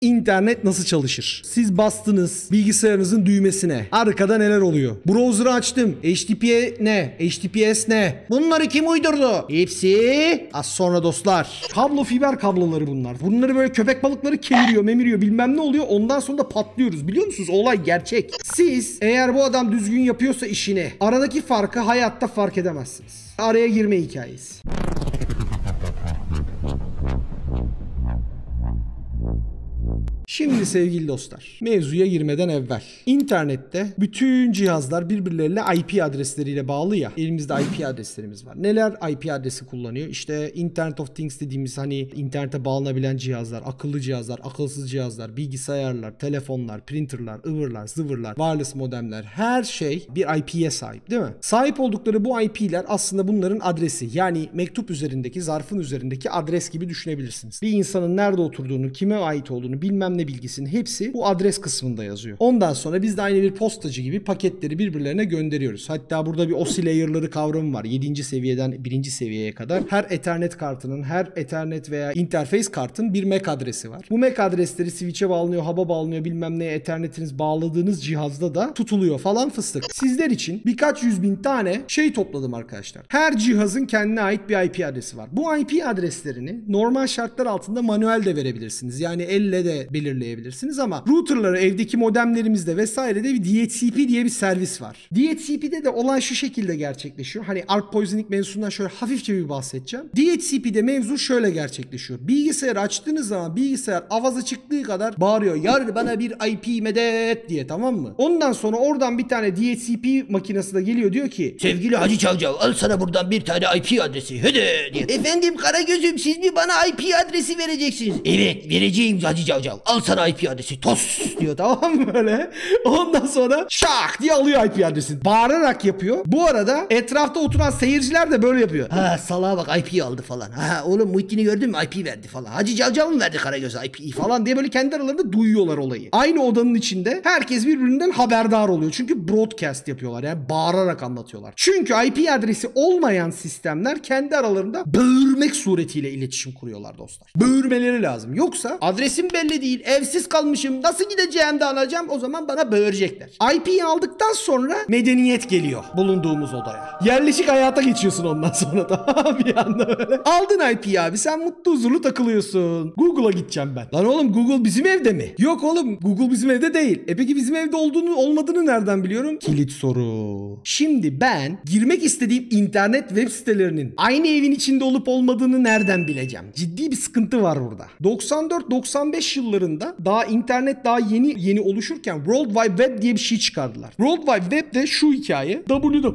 İnternet nasıl çalışır? Siz bastınız bilgisayarınızın düğmesine. Arkada neler oluyor? Browser'ı açtım. HTTP ne? HTTPS ne? Bunları kim uydurdu? Hepsi az sonra dostlar. Kablo fiber kabloları bunlar. Bunları böyle köpek balıkları kemiriyor, memiriyor bilmem ne oluyor. Ondan sonra da patlıyoruz. Biliyor musunuz? Olay gerçek. Siz eğer bu adam düzgün yapıyorsa işini aradaki farkı hayatta fark edemezsiniz. Araya girme hikayesi. Şimdi sevgili dostlar, mevzuya girmeden evvel internette bütün cihazlar birbirleriyle IP adresleriyle bağlı ya. Elimizde IP adreslerimiz var. Neler IP adresi kullanıyor? İşte Internet of Things dediğimiz hani internete bağlanabilen cihazlar, akıllı cihazlar, akılsız cihazlar, bilgisayarlar, telefonlar, printerlar, ıvırlar, zıvırlar, wireless modemler her şey bir IP'ye sahip değil mi? Sahip oldukları bu IP'ler aslında bunların adresi. Yani mektup üzerindeki, zarfın üzerindeki adres gibi düşünebilirsiniz. Bir insanın nerede oturduğunu, kime ait olduğunu bilmem ne bilgisinin hepsi bu adres kısmında yazıyor. Ondan sonra biz de aynı bir postacı gibi paketleri birbirlerine gönderiyoruz. Hatta burada bir OSI layer'ları kavramı var. 7. seviyeden 1. seviyeye kadar her Ethernet kartının, her Ethernet veya interface kartın bir MAC adresi var. Bu MAC adresleri switch'e bağlanıyor, hub'a bağlanıyor, bilmem neye Ethernet'iniz bağladığınız cihazda da tutuluyor falan fıstık. Sizler için birkaç yüz bin tane şey topladım arkadaşlar. Her cihazın kendine ait bir IP adresi var. Bu IP adreslerini normal şartlar altında manuel de verebilirsiniz. Yani elle de belirleyebilirsiniz ama routerları evdeki modemlerimizde vesairede bir DHCP diye bir servis var. DHCP'de de olay şu şekilde gerçekleşiyor. Hani ARP poisoning mevzusundan şöyle hafifçe bir bahsedeceğim. DHCP'de mevzu şöyle gerçekleşiyor. Bilgisayarı açtığınız zaman bilgisayar avazı çıktığı kadar bağırıyor. Yar bana bir IP medet diye tamam mı? Ondan sonra oradan bir tane DHCP makinesi de geliyor diyor ki Sevgili Hacı Çavcav al sana buradan bir tane IP adresi. Hadi diye. Efendim Karagöz'üm siz mi bana IP adresi vereceksiniz? Evet vereceğim Hacı Çavcav. Al sana IP adresi. Tos diyor. tamam mı böyle? Ondan sonra şak diye alıyor IP adresini. Bağırarak yapıyor. Bu arada etrafta oturan seyirciler de böyle yapıyor. Ha salağa bak IP aldı falan. Ha oğlum Muhittin'i gördün mü IP verdi falan. Hacı Cavcav mı verdi Karagöz'e IP'yi falan. falan diye böyle kendi aralarında duyuyorlar olayı. Aynı odanın içinde herkes birbirinden haberdar oluyor. Çünkü broadcast yapıyorlar yani bağırarak anlatıyorlar. Çünkü IP adresi olmayan sistemler kendi aralarında böğürmek suretiyle iletişim kuruyorlar dostlar. Böğürmeleri lazım. Yoksa adresim belli değil, evsiz kalmışım, nasıl gideceğim de alacağım o zaman bana böğürecekler. IP'yi aldıktan sonra medeniyet geliyor bulunduğumuz odaya. Yerleşik hayata geçiyorsun ondan sonra da bir anda böyle. Aldın IP'yi abi sen mutlu huzurlu takılıyorsun. Google'a gideceğim ben. Lan oğlum Google bizim evde mi? Yok oğlum Google bizim evde değil. E peki bizim evde olduğunu olmadığını nereden biliyorum? Kilit soru. Şimdi ben girmek istediğim internet web sitelerinin aynı evin içinde olup olmadığını nereden bileceğim? Ciddi bir sıkıntı var burada. 94-95 yıllarında daha internet daha yeni yeni oluşurken World Wide Web diye bir şey çıkardılar. World Wide Web de şu hikaye. W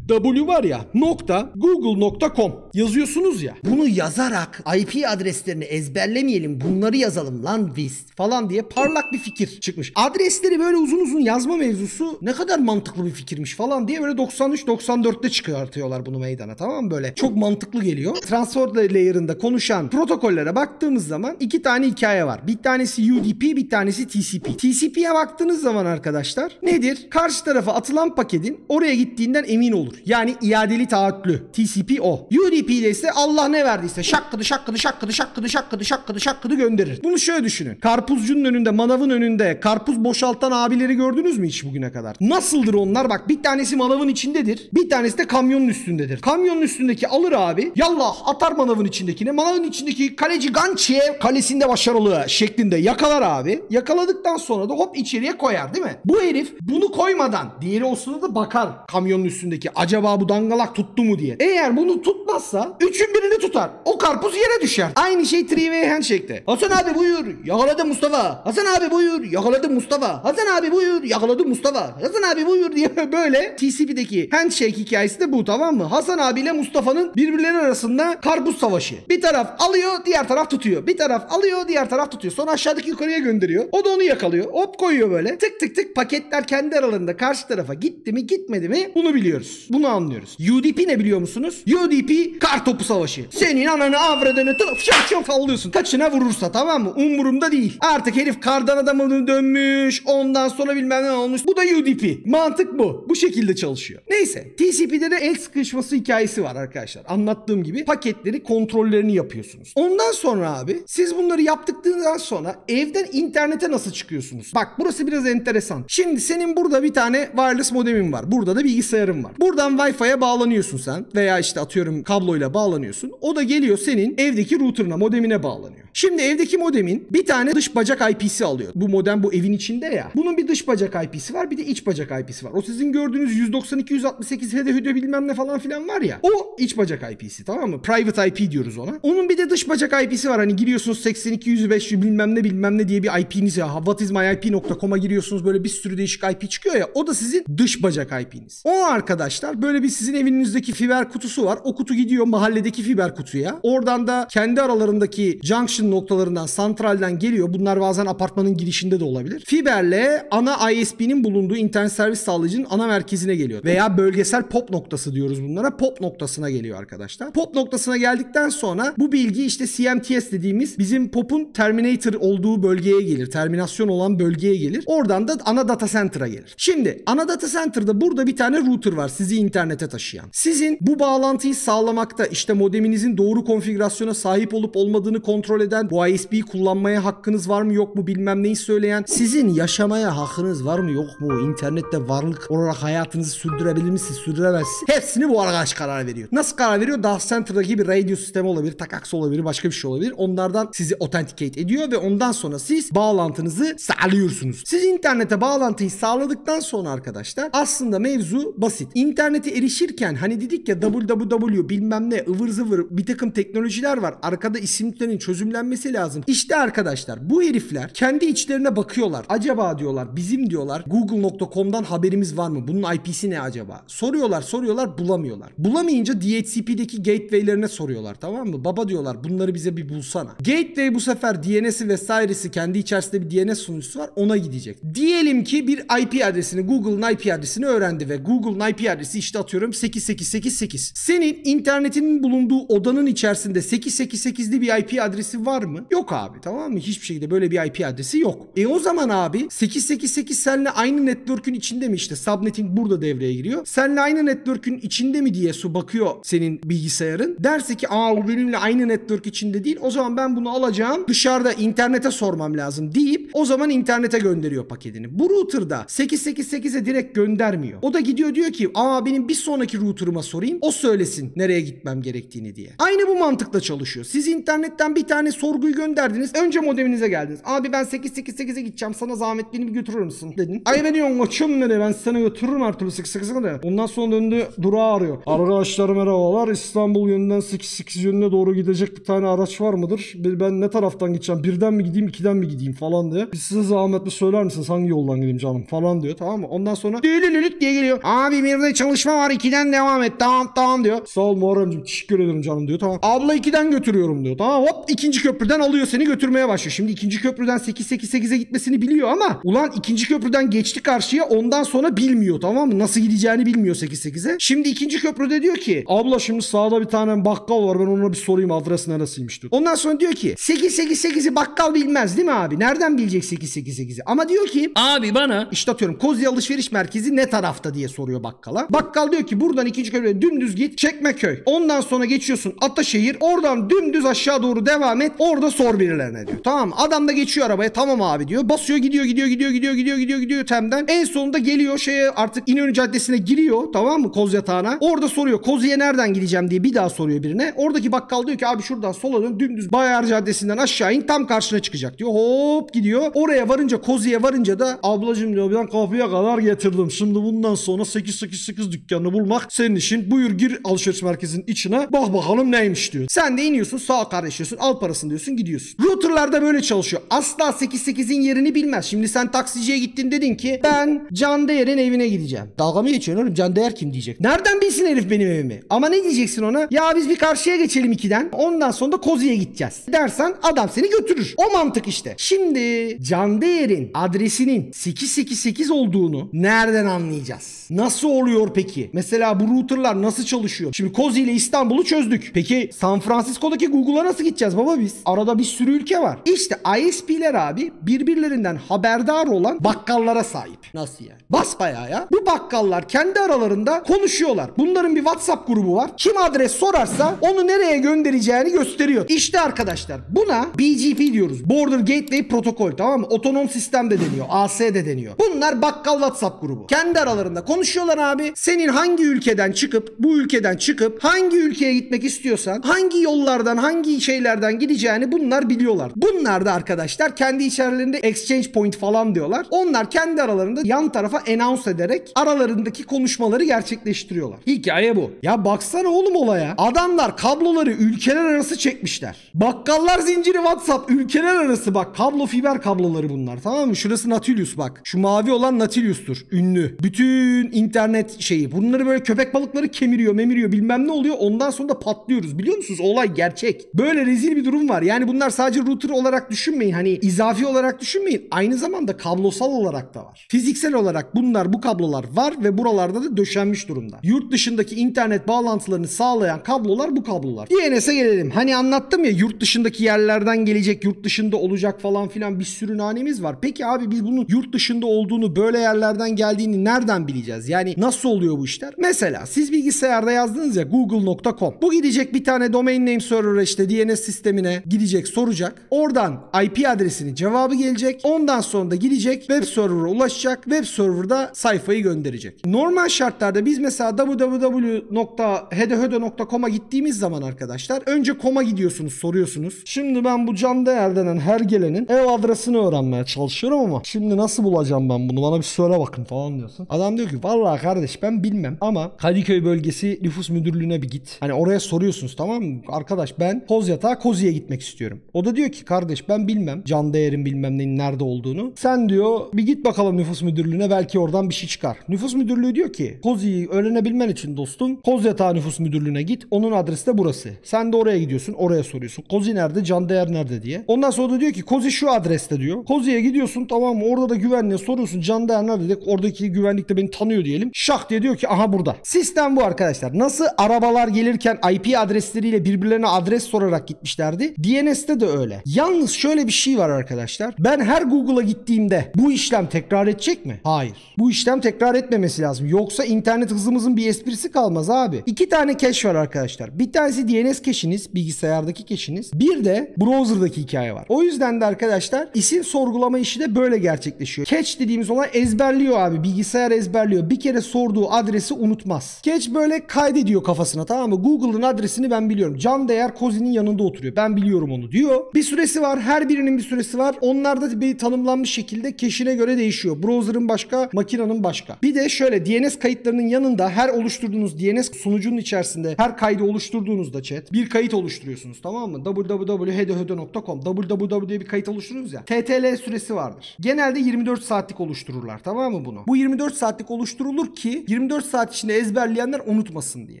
W var ya nokta google.com yazıyorsunuz ya. Bunu yazarak IP adreslerini ezberlemeyelim bunları yazalım lan biz falan diye parlak bir fikir çıkmış. Adresleri böyle uzun uzun yazma mevzusu ne kadar mantıklı bir fikirmiş falan diye böyle 93-94'te çıkartıyorlar bunu meydana tamam mı böyle? Çok mantıklı geliyor. Transfer layer'ında konuşan protokollere baktığımız zaman iki tane hikaye var. Bir tanesi UDP bir tanesi TCP. TCP'ye baktığınız zaman arkadaşlar nedir? Karşı tarafa atılan paketin oraya gittiğinden emin olur. Yani iadeli taahhütlü. TCP o. UDP ile ise Allah ne verdiyse şakkıdı şakkıdı şakkıdı şakkıdı şakkıdı şakkıdı şakkıdı gönderir. Bunu şöyle düşünün. Karpuzcunun önünde, manavın önünde karpuz boşaltan abileri gördünüz mü hiç bugüne kadar? Nasıldır onlar? Bak bir tanesi manavın içindedir. Bir tanesi de kamyonun üstündedir. Kamyonun üstündeki alır abi. Yallah atar manavın içindekine. Manavın içindeki kaleci Gançiyev kalesinde başarılı şeklinde yakalar abi. Yakaladıktan sonra da hop içeriye koyar değil mi? Bu herif bunu koymadan diğeri o sırada bakar kamyonun üstündeki acaba bu dangalak tuttu mu diye. Eğer bunu tutmazsa üçün birini tutar. O karpuz yere düşer. Aynı şey three-way handshake'te. Hasan abi buyur. Yakaladım Mustafa. Hasan abi buyur. Yakaladım Mustafa. Hasan abi buyur. Yakaladım Mustafa. Hasan abi buyur diye böyle TCP'deki handshake hikayesi de bu tamam mı? Hasan abiyle Mustafa'nın birbirleri arasında karpuz savaşı. Bir taraf alıyor, diğer taraf tutuyor. Bir taraf alıyor, diğer taraf tutuyor. Sonra aşağıdaki yukarıya gönderiyor. O da onu yakalıyor. Hop koyuyor böyle. Tık tık tık paketler kendi aralarında karşı tarafa gitti mi gitmedi mi bunu biliyoruz. Bunu anlıyoruz. UDP ne biliyor musunuz? UDP kar topu savaşı. Senin ananı avradını tıp şak şak sallıyorsun. Kaçına vurursa tamam mı? Umurumda değil. Artık herif kardan adamı dönmüş. Ondan sonra bilmem ne olmuş. Bu da UDP. Mantık bu. Bu şekilde çalışıyor. Neyse. TCP'de de el sıkışması hikayesi var arkadaşlar. Anlattığım gibi paketleri kontrollerini yapıyorsunuz. Ondan sonra abi siz bunları yaptıktan sonra evden internete nasıl çıkıyorsunuz? Bak burası biraz enteresan. Şimdi senin burada bir tane wireless modemin var. Burada da bilgisayarın var. Buradan Wi-Fi'ye bağlanıyorsun sen veya işte atıyorum kabloyla bağlanıyorsun. O da geliyor senin evdeki router'ına, modemine bağlanıyor. Şimdi evdeki modemin bir tane dış bacak IP'si alıyor. Bu modem bu evin içinde ya. Bunun bir dış bacak IP'si var bir de iç bacak IP'si var. O sizin gördüğünüz 192 168 hede bilmem ne falan filan var ya. O iç bacak IP'si tamam mı? Private IP diyoruz ona. Onun bir de dış bacak IP'si var. Hani giriyorsunuz 82 105 bilmem ne bilmem ne diye bir IP'niz ya. whatismyip.com'a giriyorsunuz böyle bir sürü değişik IP çıkıyor ya. O da sizin dış bacak IP'niz. O arkadaşlar böyle bir sizin evinizdeki fiber kutusu var. O kutu gidiyor mahalledeki fiber kutuya. Oradan da kendi aralarındaki junction noktalarından, santralden geliyor. Bunlar bazen apartmanın girişinde de olabilir. Fiberle ana ISP'nin bulunduğu internet servis sağlayıcının ana merkezine geliyor. Veya bölgesel pop noktası diyoruz bunlara. Pop noktasına geliyor arkadaşlar. Pop noktasına geldikten sonra bu bilgi işte CMTS dediğimiz bizim pop'un terminator olduğu bölgeye gelir. Terminasyon olan bölgeye gelir. Oradan da ana data center'a gelir. Şimdi ana data center'da burada bir tane router var sizi internete taşıyan. Sizin bu bağlantıyı sağlamakta işte modeminizin doğru konfigürasyona sahip olup olmadığını kontrol eden bu ISP'yi kullanmaya hakkınız var mı yok mu bilmem neyi söyleyen sizin yaşamaya hakkınız var mı yok mu internette varlık olarak hayatınızı sürdürebilir misiniz sürdüremezsiniz hepsini bu arkadaş karar veriyor. Nasıl karar veriyor? Data Center'daki bir radio sistemi olabilir, takaks olabilir, başka bir şey olabilir. Onlardan sizi authenticate ediyor ve ondan sonra siz bağlantınızı sağlıyorsunuz. Siz internete bağlantıyı sağladıktan sonra arkadaşlar aslında mevzu basit. İnternete erişirken hani dedik ya www bilmem ne ıvır zıvır bir takım teknolojiler var. Arkada isimlerin çözümlenmesi lazım. İşte arkadaşlar bu herifler kendi içlerine bakıyorlar. Acaba diyorlar bizim diyorlar google.com'dan haberimiz var mı? Bunun IP'si ne acaba? Soruyorlar soruyorlar bulamıyorlar. Bulamayınca DHCP'deki gateway'lerine soruyorlar tamam mı? Baba diyorlar bunları bize bir bulsana. Gateway bu sefer DNS'i vesairesi kendi içerisinde bir DNS sunucusu var ona gidecek. Diyelim ki bir IP adresini Google'ın IP adresini öğrendi ve Google'ın IP adresi işte atıyorum 8888. Senin internetinin bulunduğu odanın içerisinde 8888'li bir IP adresi var mı? Yok abi tamam mı? Hiçbir şekilde böyle bir IP adresi yok. E o zaman abi 8888 seninle aynı network'ün içinde mi işte subnetting burada devreye giriyor. Seninle aynı network'ün içinde mi diye su bakıyor senin bilgisayarın. Derse ki aa bu benimle aynı network içinde değil. O zaman ben bunu alacağım dışarıda internete sormam lazım deyip o zaman internete gönderiyor paketini. Bu router'da 888'e direkt göndermiyor. O da gidiyor diyor ki aa benim bir sonraki router'ıma sorayım. O söylesin nereye gitmem gerektiğini diye. Aynı bu mantıkla çalışıyor. Siz internetten bir tane sorguyu gönderdiniz. Önce modeminize geldiniz. Abi ben 888'e gideceğim. Sana zahmet beni bir götürür müsün? Dedin. Ay ben diyorum koçum dedi. Ben seni götürürüm her türlü 888'e de. Ondan sonra döndü durağı arıyor. Arkadaşlar merhabalar. İstanbul yönünden 88 yönüne doğru gidecek bir tane araç var mıdır? Ben ne taraftan gideceğim? Birden mi gideyim, ikiden mi gideyim falan diye. Biz size zahmetli söyler misiniz hangi yoldan gideyim canım falan diyor tamam mı? Ondan sonra dülülülüt diye geliyor. Abi birde çalışma var ikiden devam et tamam tamam diyor. Sağ ol Muharrem'cim teşekkür ederim canım diyor tamam. Abla ikiden götürüyorum diyor tamam hop ikinci köprüden alıyor seni götürmeye başlıyor. Şimdi ikinci köprüden 888'e gitmesini biliyor ama ulan ikinci köprüden geçti karşıya ondan sonra bilmiyor tamam mı? Nasıl gideceğini bilmiyor 88'e. Şimdi ikinci köprüde diyor ki abla şimdi sağda bir tane bakkal var ben ona bir sorayım adres neresiymiş diyor. Ondan sonra diyor ki 888'i bakkal bilmez değil mi abi? Nereden bilecek 888'i? Ama diyor ki Abi bana işte atıyorum Kozya Alışveriş Merkezi ne tarafta diye soruyor bakkala. Bakkal diyor ki buradan ikinci köprüye dümdüz git Çekmeköy. Ondan sonra geçiyorsun Ataşehir. Oradan dümdüz aşağı doğru devam et. Orada sor birilerine diyor. Tamam? Adam da geçiyor arabaya. Tamam abi diyor. Basıyor gidiyor gidiyor gidiyor gidiyor gidiyor gidiyor gidiyor temden. En sonunda geliyor şeye artık İnönü Caddesi'ne giriyor. Tamam mı? Koz yatağına. Orada soruyor. Kozya'ya nereden gideceğim diye bir daha soruyor birine. Oradaki bakkal diyor ki abi şuradan sola dön dümdüz Bayar Caddesi'nden aşağı in tam karşına çıkacak diyor. Hop gidiyor. Oraya varınca Kozya'ya varınca da ablacım diyor ben kapıya kadar getirdim. Şimdi bundan sonra 888 dükkanını bulmak senin işin. Buyur gir alışveriş merkezinin içine. Bak bakalım neymiş diyor. Sen de iniyorsun sağ kardeşiyorsun al parasını diyorsun gidiyorsun. Router'lar da böyle çalışıyor. Asla 88'in yerini bilmez. Şimdi sen taksiciye gittin dedin ki ben Can Değer'in evine gideceğim. Dalga mı geçiyorsun oğlum? Can Değer kim diyecek. Nereden bilsin herif benim evimi? Ama ne diyeceksin ona? Ya biz bir karşıya geçelim ikiden. Ondan sonra da Kozi'ye gideceğiz. Dersen adam seni götürür. O mantık işte. Şimdi Can Değer'in adresinin 888 olduğunu nereden anlayacağız? Nasıl oluyor peki? Peki? Mesela bu routerlar nasıl çalışıyor? Şimdi Kozi ile İstanbul'u çözdük. Peki San Francisco'daki Google'a nasıl gideceğiz baba biz? Arada bir sürü ülke var. İşte ISP'ler abi birbirlerinden haberdar olan bakkallara sahip. Nasıl yani? Basbayağı ya. Bu bakkallar kendi aralarında konuşuyorlar. Bunların bir WhatsApp grubu var. Kim adres sorarsa onu nereye göndereceğini gösteriyor. İşte arkadaşlar buna BGP diyoruz. Border Gateway Protocol tamam mı? Otonom sistem de deniyor. AC de deniyor. Bunlar bakkal WhatsApp grubu. Kendi aralarında konuşuyorlar abi. Senin hangi ülkeden çıkıp bu ülkeden çıkıp hangi ülkeye gitmek istiyorsan hangi yollardan hangi şeylerden gideceğini bunlar biliyorlar. Bunlar da arkadaşlar kendi içerilerinde exchange point falan diyorlar. Onlar kendi aralarında yan tarafa announce ederek aralarındaki konuşmaları gerçekleştiriyorlar. Hikaye bu. Ya baksana oğlum olaya. Adamlar kabloları ülkeler arası çekmişler. Bakkallar zinciri WhatsApp ülkeler arası bak kablo fiber kabloları bunlar tamam mı? Şurası Nautilus bak. Şu mavi olan Nautilus'tur. Ünlü. Bütün internet şeyi. Bunları böyle köpek balıkları kemiriyor memiriyor bilmem ne oluyor. Ondan sonra da patlıyoruz. Biliyor musunuz? Olay gerçek. Böyle rezil bir durum var. Yani bunlar sadece router olarak düşünmeyin. Hani izafi olarak düşünmeyin. Aynı zamanda kablosal olarak da var. Fiziksel olarak bunlar bu kablolar var ve buralarda da döşenmiş durumda. Yurt dışındaki internet bağlantılarını sağlayan kablolar bu kablolar. DNS'e gelelim. Hani anlattım ya yurt dışındaki yerlerden gelecek, yurt dışında olacak falan filan bir sürü nanemiz var. Peki abi biz bunun yurt dışında olduğunu, böyle yerlerden geldiğini nereden bileceğiz? Yani nasıl oluyor bu işler? Mesela siz bilgisayarda yazdınız ya google.com. Bu gidecek bir tane domain name server'a işte DNS sistemine gidecek soracak. Oradan IP adresinin cevabı gelecek. Ondan sonra da gidecek web server'a ulaşacak. Web server'da sayfayı gönderecek. Normal şartlarda biz mesela www.hedehöde.com'a gittiğimiz zaman arkadaşlar önce com'a gidiyorsunuz soruyorsunuz. Şimdi ben bu can değer denen her gelenin ev adresini öğrenmeye çalışıyorum ama şimdi nasıl bulacağım ben bunu bana bir söyle bakın falan diyorsun. Adam diyor ki vallahi kardeş ben bilmem ama Kadıköy bölgesi nüfus müdürlüğüne bir git. Hani oraya soruyorsunuz tamam mı? Arkadaş ben Kozyatağı Kozi'ye gitmek istiyorum. O da diyor ki kardeş ben bilmem can değerin bilmem neyin nerede olduğunu. Sen diyor bir git bakalım nüfus müdürlüğüne belki oradan bir şey çıkar. Nüfus müdürlüğü diyor ki Kozi'yi öğrenebilmen için dostum Kozyatağı nüfus müdürlüğüne git. Onun adresi de burası. Sen de oraya gidiyorsun oraya soruyorsun. Kozi nerede can değer nerede diye. Ondan sonra da diyor ki Kozi şu adreste diyor. Kozi'ye gidiyorsun tamam mı orada da güvenliğe soruyorsun can değer nerede diye. Oradaki güvenlik de beni tanıyor diyelim. Şak diye diyor ki aha burada. Sistem bu arkadaşlar. Nasıl arabalar gelirken IP adresleriyle birbirlerine adres sorarak gitmişlerdi. DNS'te de öyle. Yalnız şöyle bir şey var arkadaşlar. Ben her Google'a gittiğimde bu işlem tekrar edecek mi? Hayır. Bu işlem tekrar etmemesi lazım. Yoksa internet hızımızın bir esprisi kalmaz abi. İki tane cache var arkadaşlar. Bir tanesi DNS cache'iniz, bilgisayardaki cache'iniz. Bir de browser'daki hikaye var. O yüzden de arkadaşlar isim sorgulama işi de böyle gerçekleşiyor. Cache dediğimiz olay ezberliyor abi. Bilgisayar ezberliyor. Bir kere sorduğu adresi unutmaz. Cache böyle kaydediyor kafasına tamam mı? Google'ın adresini ben biliyorum. Can değer Kozi'nin yanında oturuyor. Ben biliyorum onu diyor. Bir süresi var. Her birinin bir süresi var. Onlar da bir tanımlanmış şekilde cache'ine göre değişiyor. Browser'ın başka, makinenin başka. Bir de şöyle DNS kayıtlarının yanında her oluşturduğunuz DNS sunucunun içerisinde her kaydı oluşturduğunuzda chat bir kayıt oluşturuyorsunuz tamam mı? www.hedehöde.com www diye bir kayıt oluşturuyorsunuz ya. TTL süresi vardır. Genelde 24 saatlik oluştururlar tamam mı bunu? Bu 24 saatlik oluşturulur ki 24 saat içinde ezberleyenler unutmasın diye.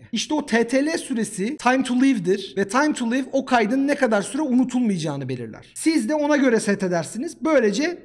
İşte o TTL süresi time to live'dir ve time to live o kaydın ne kadar süre unutulmayacağını belirler. Siz de ona göre set edersiniz. Böylece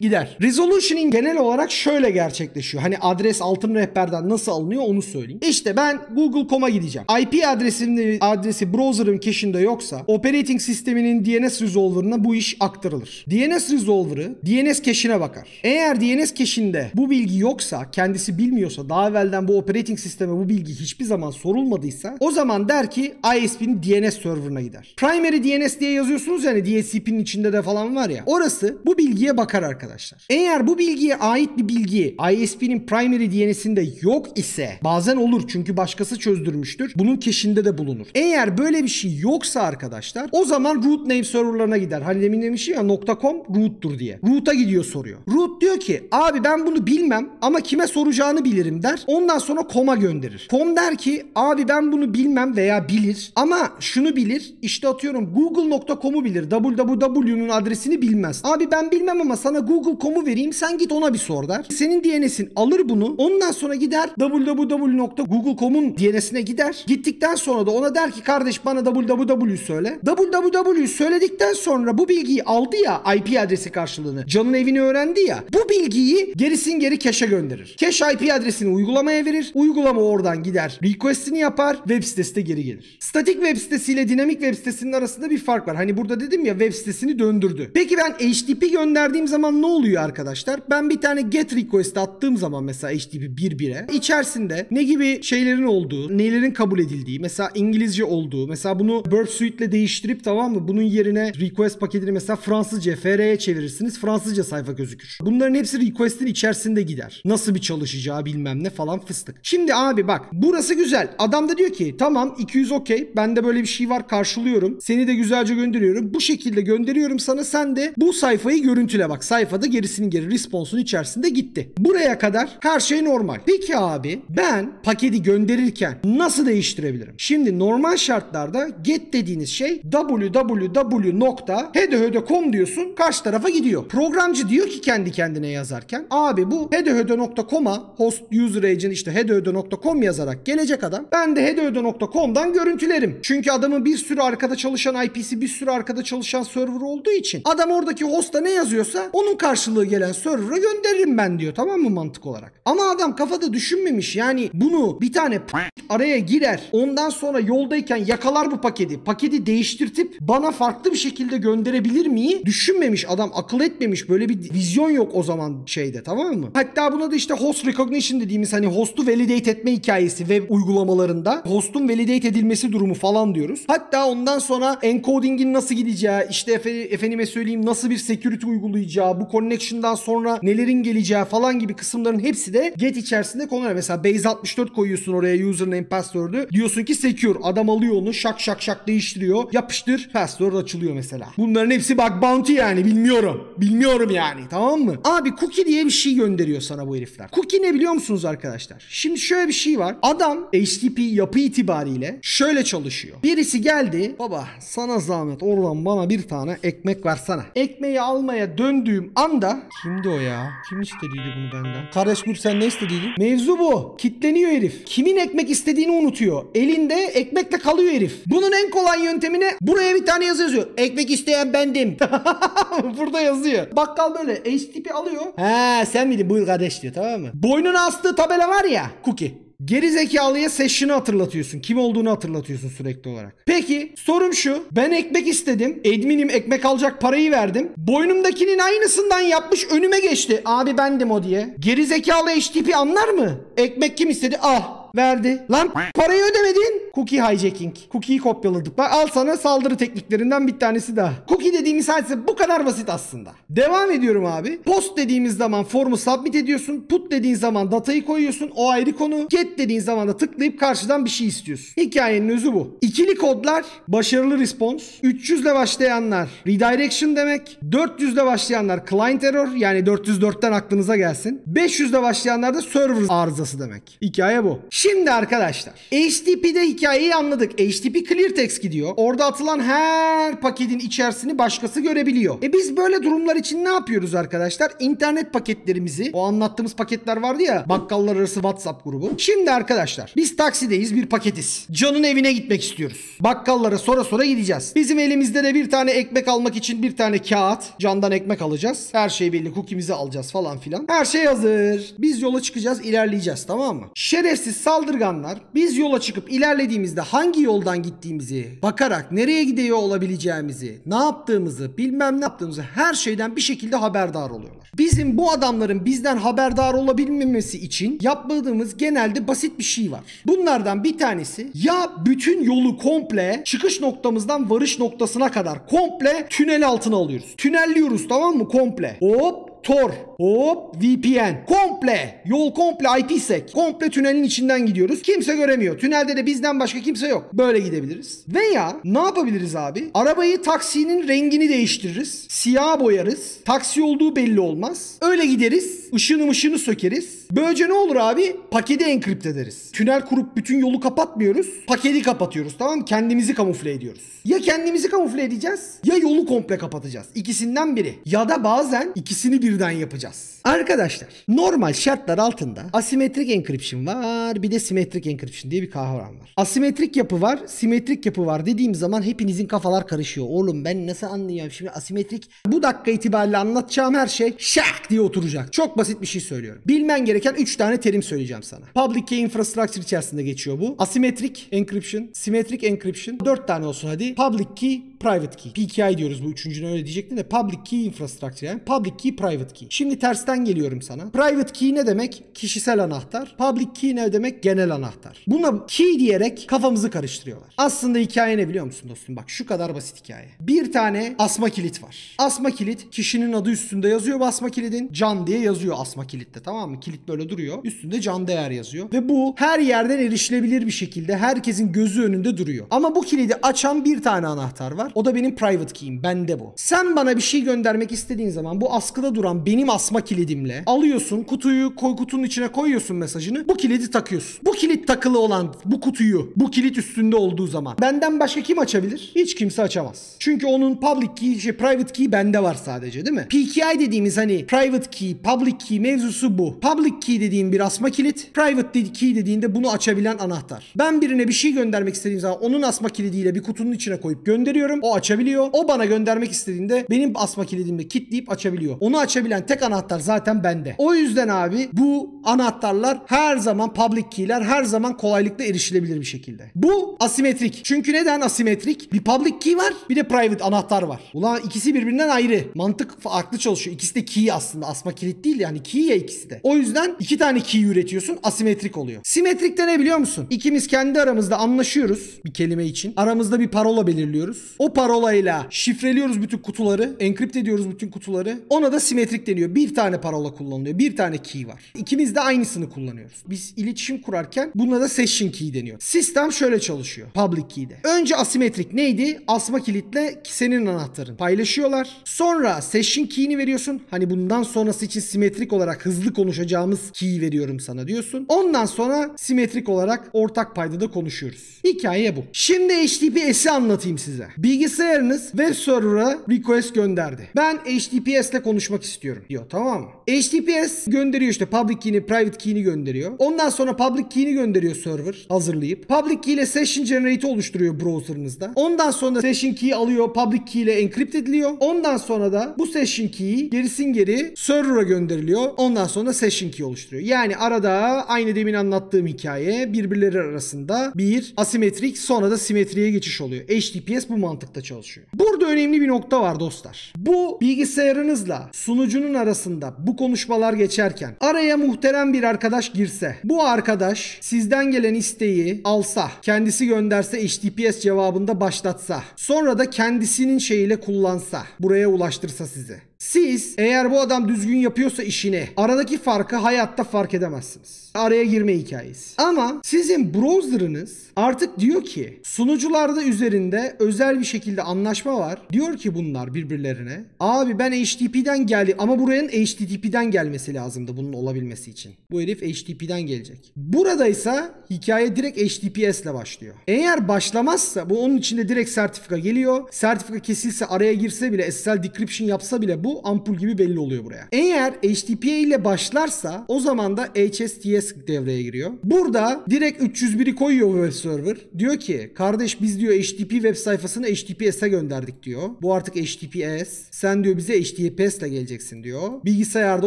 gider. Resolutioning genel olarak şöyle gerçekleşiyor. Hani adres altın rehberden nasıl alınıyor onu söyleyeyim. İşte ben Google.com'a gideceğim. IP adresinin adresi browser'ın cache'inde yoksa operating sisteminin DNS resolver'ına bu iş aktarılır. DNS resolver'ı DNS cache'ine bakar. Eğer DNS cache'inde bu bilgi yoksa, kendisi bilmiyorsa, daha evvelden bu operating sisteme bu bilgi hiçbir zaman sorulmadıysa o zaman der ki ISP'nin DNS server'ına gider. Primary DNS diye yazıyorsunuz yani DSCP'nin içinde de falan var ya. Orası bu bilgiye bakar arkadaşlar. Eğer bu bilgiye ait bir bilgi ISP'nin primary DNS'inde yok ise bazen olur çünkü başkası çözdürmüştür. Bunun cache'inde de bulunur. Eğer böyle bir şey yoksa arkadaşlar o zaman root name serverlarına gider. Hani demin demişim ya .com root'tur diye. Root'a gidiyor soruyor. Root diyor ki abi ben bunu bilmem ama kime soracağını bilirim der. Ondan sonra com'a gönderir. Com der ki abi ben bunu bilmem veya bilir ama şunu bilir. İşte atıyorum google.com'u bilir. www'nun adresini bilmez. Abi ben bilmem ama sana Google Google.com'u vereyim sen git ona bir sor der. Senin DNS'in alır bunu. Ondan sonra gider www.google.com'un DNS'ine gider. Gittikten sonra da ona der ki kardeş bana www söyle. www söyledikten sonra bu bilgiyi aldı ya IP adresi karşılığını. Can'ın evini öğrendi ya. Bu bilgiyi gerisin geri cache'e gönderir. Cache IP adresini uygulamaya verir. Uygulama oradan gider. Request'ini yapar. Web sitesi de geri gelir. Statik web sitesiyle dinamik web sitesinin arasında bir fark var. Hani burada dedim ya web sitesini döndürdü. Peki ben HTTP gönderdiğim zaman ne oluyor arkadaşlar? Ben bir tane get request attığım zaman mesela HTTP 1.1'e içerisinde ne gibi şeylerin olduğu, nelerin kabul edildiği, mesela İngilizce olduğu, mesela bunu Burp Suite ile değiştirip tamam mı? Bunun yerine request paketini mesela Fransızca, FR'ye çevirirsiniz. Fransızca sayfa gözükür. Bunların hepsi request'in içerisinde gider. Nasıl bir çalışacağı bilmem ne falan fıstık. Şimdi abi bak burası güzel. Adam da diyor ki tamam 200 okey. Bende böyle bir şey var karşılıyorum. Seni de güzelce gönderiyorum. Bu şekilde gönderiyorum sana. Sen de bu sayfayı görüntüle bak. Sayfada gerisinin geri response'un içerisinde gitti. Buraya kadar her şey normal. Peki abi ben paketi gönderirken nasıl değiştirebilirim? Şimdi normal şartlarda get dediğiniz şey www.hedehöde.com diyorsun. Karşı tarafa gidiyor. Programcı diyor ki kendi kendine yazarken abi bu hedehöde.com'a host user agent işte hedehöde.com yazarak gelecek adam. Ben de hedehöde.com'dan görüntülerim. Çünkü adamın bir sürü arkada çalışan IP'si bir sürü arkada çalışan server olduğu için adam oradaki hosta ne yazıyorsa onun karşılığı gelen server'a gönderirim ben diyor tamam mı mantık olarak. Ama adam kafada düşünmemiş yani bunu bir tane araya girer ondan sonra yoldayken yakalar bu paketi paketi değiştirtip bana farklı bir şekilde gönderebilir miyi düşünmemiş adam akıl etmemiş böyle bir vizyon yok o zaman şeyde tamam mı? Hatta buna da işte host recognition dediğimiz hani hostu validate etme hikayesi web uygulamalarında hostun validate edilmesi durumu falan diyoruz. Hatta ondan sonra encoding'in nasıl gideceği işte efe- efendime söyleyeyim nasıl bir security uygulayacağı bu connection'dan sonra nelerin geleceği falan gibi kısımların hepsi de get içerisinde konular. Mesela base 64 koyuyorsun oraya username password'ü. Diyorsun ki secure. Adam alıyor onu şak şak şak değiştiriyor. Yapıştır password açılıyor mesela. Bunların hepsi bug bounty yani bilmiyorum. Bilmiyorum yani tamam mı? Abi cookie diye bir şey gönderiyor sana bu herifler. Cookie ne biliyor musunuz arkadaşlar? Şimdi şöyle bir şey var. Adam HTTP yapı itibariyle şöyle çalışıyor. Birisi geldi. Baba sana zahmet oradan bana bir tane ekmek versene. Ekmeği almaya döndüğüm anda kimdi o ya? Kim istediydi bunu benden? Kardeş buyur sen ne istediydin? Mevzu bu. Kitleniyor herif. Kimin ekmek istediğini unutuyor. Elinde ekmekle kalıyor herif. Bunun en kolay yöntemine buraya bir tane yazı yazıyor. Ekmek isteyen bendim. Burada yazıyor. Bakkal böyle HTTP alıyor. He sen miydin buyur kardeş diyor tamam mı? Boynuna astığı tabela var ya cookie. Geri zekalıya session'ı hatırlatıyorsun. Kim olduğunu hatırlatıyorsun sürekli olarak. Peki sorum şu. Ben ekmek istedim. Admin'im ekmek alacak parayı verdim. Boynumdakinin aynısından yapmış önüme geçti. Abi bendim o diye. Geri zekalı HTTP anlar mı? Ekmek kim istedi? Ah verdi. Lan parayı ödemedin. Cookie hijacking. Cookie'yi kopyaladık. Bak al sana saldırı tekniklerinden bir tanesi daha. Cookie dediğimiz hadise bu kadar basit aslında. Devam ediyorum abi. Post dediğimiz zaman formu submit ediyorsun. Put dediğin zaman datayı koyuyorsun. O ayrı konu. Get dediğin zaman da tıklayıp karşıdan bir şey istiyorsun. Hikayenin özü bu. İkili kodlar başarılı response. 300 ile başlayanlar redirection demek. 400 ile başlayanlar client error yani 404'ten aklınıza gelsin. 500 ile başlayanlar da server arızası demek. Hikaye bu. Şimdi arkadaşlar HTTP'de hikayeyi anladık. HTTP clear text gidiyor. Orada atılan her paketin içerisini başkası görebiliyor. E biz böyle durumlar için ne yapıyoruz arkadaşlar? İnternet paketlerimizi o anlattığımız paketler vardı ya bakkallar arası WhatsApp grubu. Şimdi arkadaşlar biz taksideyiz bir paketiz. Can'ın evine gitmek istiyoruz. Bakkallara sonra sonra gideceğiz. Bizim elimizde de bir tane ekmek almak için bir tane kağıt. Can'dan ekmek alacağız. Her şey belli. Cookie'mizi alacağız falan filan. Her şey hazır. Biz yola çıkacağız ilerleyeceğiz tamam mı? Şerefsiz saldırganlar biz yola çıkıp ilerlediğimizde hangi yoldan gittiğimizi bakarak nereye gidiyor olabileceğimizi ne yaptığımızı bilmem ne yaptığımızı her şeyden bir şekilde haberdar oluyorlar. Bizim bu adamların bizden haberdar olabilmemesi için yapmadığımız genelde basit bir şey var. Bunlardan bir tanesi ya bütün yolu komple çıkış noktamızdan varış noktasına kadar komple tünel altına alıyoruz. Tünelliyoruz tamam mı komple. Hop Tor, hop VPN, komple, yol komple IPsec, komple tünelin içinden gidiyoruz. Kimse göremiyor. Tünelde de bizden başka kimse yok. Böyle gidebiliriz. Veya ne yapabiliriz abi? Arabayı taksinin rengini değiştiririz. Siyah boyarız. Taksi olduğu belli olmaz. Öyle gideriz. Işığını mışığını sökeriz. Böylece ne olur abi? Paketi enkript ederiz. Tünel kurup bütün yolu kapatmıyoruz. Paketi kapatıyoruz tamam? Kendimizi kamufle ediyoruz. Ya kendimizi kamufle edeceğiz ya yolu komple kapatacağız. İkisinden biri. Ya da bazen ikisini birden yapacağız. Arkadaşlar normal şartlar altında asimetrik encryption var bir de simetrik encryption diye bir kavram var. Asimetrik yapı var simetrik yapı var dediğim zaman hepinizin kafalar karışıyor. Oğlum ben nasıl anlayacağım şimdi asimetrik bu dakika itibariyle anlatacağım her şey şak diye oturacak. Çok basit bir şey söylüyorum. Bilmen gereken 3 tane terim söyleyeceğim sana. Public key infrastructure içerisinde geçiyor bu. Asimetrik encryption, symmetric encryption 4 tane olsun hadi. Public key, private key. PKI diyoruz bu üçüncüne öyle diyecektim de public key infrastructure yani public key, private key. Şimdi tersten geliyorum sana. Private key ne demek? Kişisel anahtar. Public key ne demek? Genel anahtar. Buna key diyerek kafamızı karıştırıyorlar. Aslında hikaye ne biliyor musun dostum? Bak şu kadar basit hikaye. Bir tane asma kilit var. Asma kilit kişinin adı üstünde yazıyor bu asma kilidin. Can diye yazıyor asma kilitte tamam mı? Kilit böyle duruyor. Üstünde can değer yazıyor. Ve bu her yerden erişilebilir bir şekilde herkesin gözü önünde duruyor. Ama bu kilidi açan bir tane anahtar var. O da benim private key'im. Bende bu. Sen bana bir şey göndermek istediğin zaman bu askıda duran benim asma kilidimle alıyorsun kutuyu koy kutunun içine koyuyorsun mesajını. Bu kilidi takıyorsun. Bu kilit takılı olan bu kutuyu bu kilit üstünde olduğu zaman benden başka kim açabilir? Hiç kimse açamaz. Çünkü onun public key, şey, private key bende var sadece değil mi? PKI dediğimiz hani private key, public key mevzusu bu. Public key dediğin bir asma kilit, private key dediğinde bunu açabilen anahtar. Ben birine bir şey göndermek istediğim zaman onun asma kilidiyle bir kutunun içine koyup gönderiyorum. O açabiliyor. O bana göndermek istediğinde benim asma kilidimle kilitleyip açabiliyor. Onu açabilen tek anahtar zaten bende. O yüzden abi bu anahtarlar her zaman public key'ler her zaman kolaylıkla erişilebilir bir şekilde. Bu asimetrik. Çünkü neden asimetrik? Bir public key var bir de private anahtar var. Ulan ikisi birbirinden ayrı. Mantık farklı çalışıyor. İkisi de key aslında. Asma kilit değil yani key ya ikisi de. O yüzden iki tane key üretiyorsun asimetrik oluyor. Simetrikte ne biliyor musun? İkimiz kendi aramızda anlaşıyoruz bir kelime için. Aramızda bir parola belirliyoruz. O parolayla şifreliyoruz bütün kutuları. Enkript ediyoruz bütün kutuları. Ona da simetrik deniyor. Bir tane parola kullanılıyor. Bir tane key var. İkimiz de aynısını kullanıyoruz. Biz iletişim kurarken buna da session key deniyor. Sistem şöyle çalışıyor. Public key'de. Önce asimetrik neydi? Asma kilitle senin anahtarın. Paylaşıyorlar. Sonra session key'ini veriyorsun. Hani bundan sonrası için simetrik olarak hızlı konuşacağımız key'i veriyorum sana diyorsun. Ondan sonra simetrik olarak ortak paydada konuşuyoruz. Hikaye bu. Şimdi HTTPS'i anlatayım size. Bilgisayarınız web server'a request gönderdi. Ben HTTPS ile konuşmak istiyorum diyor tamam mı? HTTPS gönderiyor işte public key'ini private key'ini gönderiyor. Ondan sonra public key'ini gönderiyor server hazırlayıp. Public key ile session generate oluşturuyor browser'ınızda. Ondan sonra session key'i alıyor public key ile encrypt ediliyor. Ondan sonra da bu session key'i gerisin geri server'a gönderiliyor. Ondan sonra session key oluşturuyor. Yani arada aynı demin anlattığım hikaye birbirleri arasında bir asimetrik sonra da simetriye geçiş oluyor. HTTPS bu mantıkta çalışıyor. Burada önemli bir nokta var dostlar. Bu bilgisayarınızla sunucunun arasında bu konuşmalar geçerken araya muhterem bir arkadaş girse bu arkadaş sizden gelen isteği alsa kendisi gönderse HTTPS cevabında başlatsa sonra da kendisinin şeyiyle kullansa buraya ulaştırsa sizi. Siz eğer bu adam düzgün yapıyorsa işini aradaki farkı hayatta fark edemezsiniz. Araya girme hikayesi. Ama sizin browser'ınız artık diyor ki sunucularda üzerinde özel bir şekilde anlaşma var. Diyor ki bunlar birbirlerine. Abi ben HTTP'den geldi ama buranın HTTP'den gelmesi lazımdı bunun olabilmesi için. Bu herif HTTP'den gelecek. Burada ise hikaye direkt HTTPS ile başlıyor. Eğer başlamazsa bu onun içinde direkt sertifika geliyor. Sertifika kesilse araya girse bile SSL decryption yapsa bile bu ampul gibi belli oluyor buraya. Eğer HTTP ile başlarsa o zaman da HSTS devreye giriyor. Burada direkt 301'i koyuyor web server. Diyor ki kardeş biz diyor HTTP web sayfasını HTTPS'e gönderdik diyor. Bu artık HTTPS. Sen diyor bize HTTPS ile geleceksin diyor. Bilgisayarda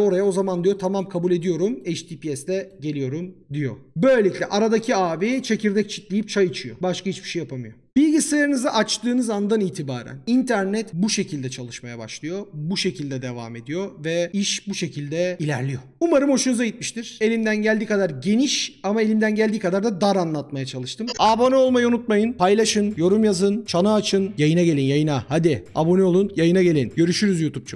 oraya o zaman diyor tamam kabul ediyorum. HTTPS ile geliyorum diyor. Böylelikle aradaki abi çekirdek çitleyip çay içiyor. Başka hiçbir şey yapamıyor. Bilgisayarınızı açtığınız andan itibaren internet bu şekilde çalışmaya başlıyor. Bu şekilde devam ediyor ve iş bu şekilde ilerliyor. Umarım hoşunuza gitmiştir. Elimden geldiği kadar geniş ama elimden geldiği kadar da dar anlatmaya çalıştım. Abone olmayı unutmayın. Paylaşın, yorum yazın, çanı açın. Yayına gelin yayına. Hadi abone olun, yayına gelin. Görüşürüz YouTube'cum.